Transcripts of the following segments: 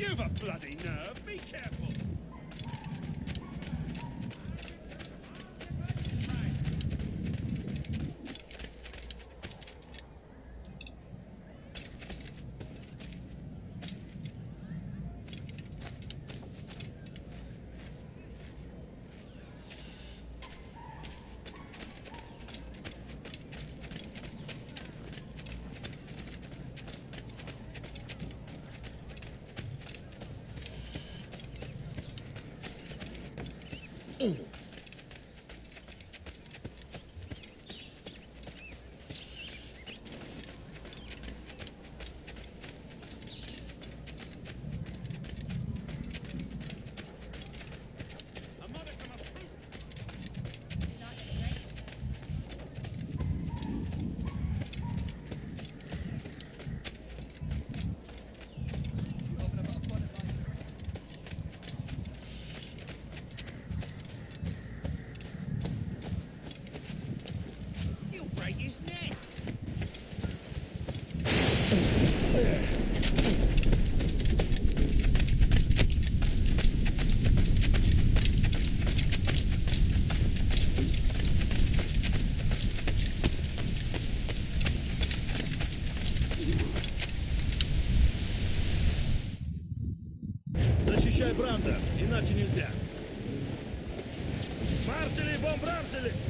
You've a bloody nerve. Защищай Бранда, иначе нельзя. Марсели, бомб-Рамсели!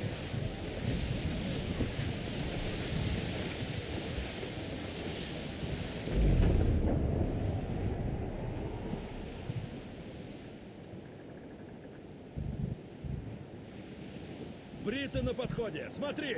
Бриты на подходе, смотри!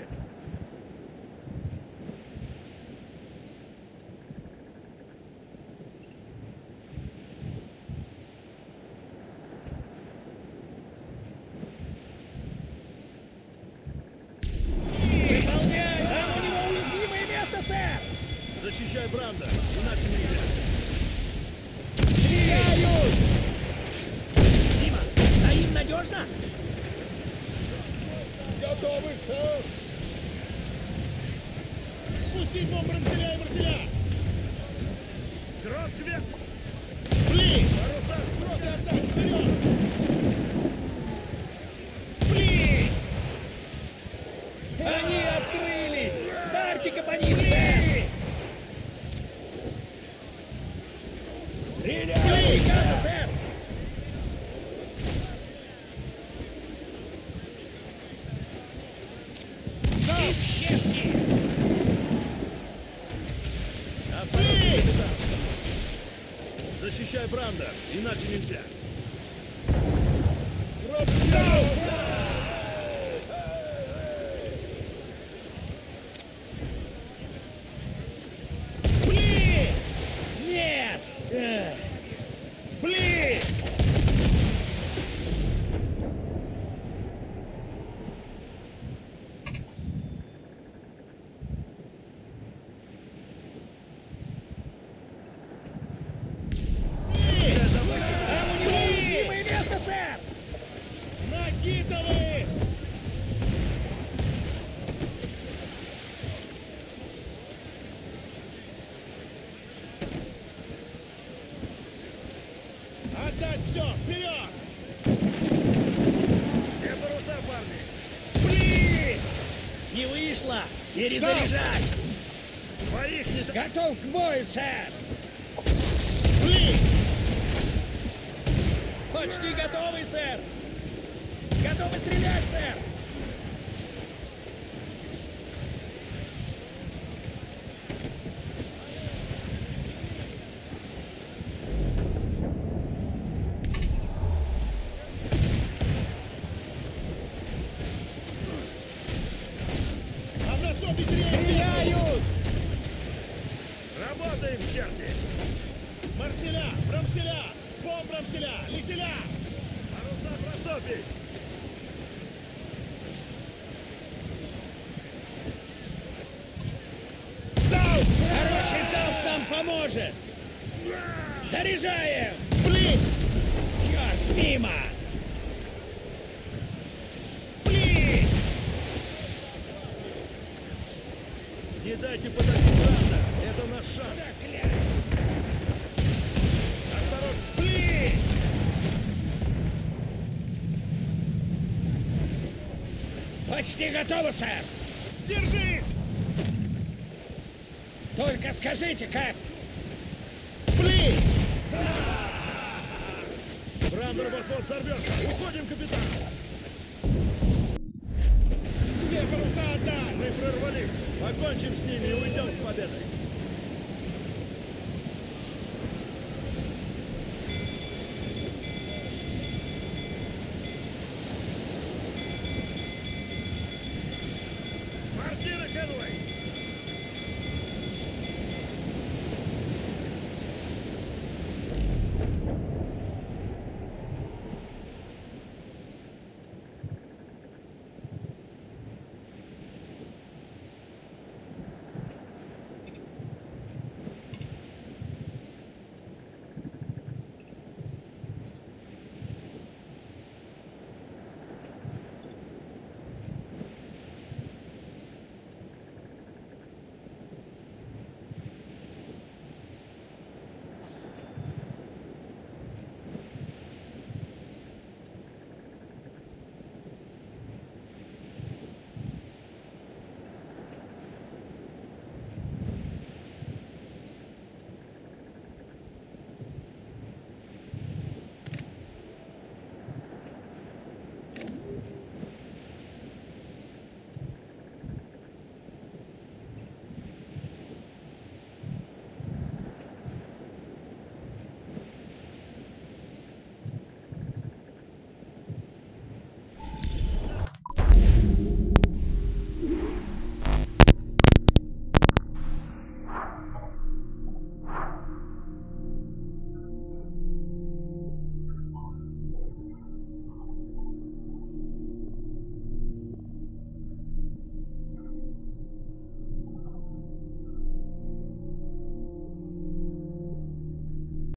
Защищай Бранда, иначе нельзя. Стреляют! Дима, стоим надежно? Сэр! Спустить бомб Рамселя и Марселя! Грот вверх! Блин! Паруса и отдать! Вперед! Блин! Они открылись! Ударьте-ка по ним, сэр! Стреляй! Блин, приказа, сэр! И в щепки! Осторожно, капитан! Защищай Бранда, иначе нельзя. Грот Отдать все! Вперед! Все паруса, парни! Блин! Не вышло! Перезаряжай! Своих не... Готов к бою, сэр! Блин! Почти готовы, сэр! Готовы стрелять, сэр! Работаем, черти! Марселя! Брамселя! Бомб Брамселя! Лиселя! Паруса просопить! Залп! Хороший залп нам поможет! Заряжаем! Блин! Черт, мимо! Блин! Не дайте наш шанс. Осторожно. Блин! Почти готово, сэр. Держись! Только скажите, как... Блин! Брандер вот-вот взорвется. Уходим, капитан. Все паруса отдай! Мы прорвались. Покончим с ними и уйдем с победой.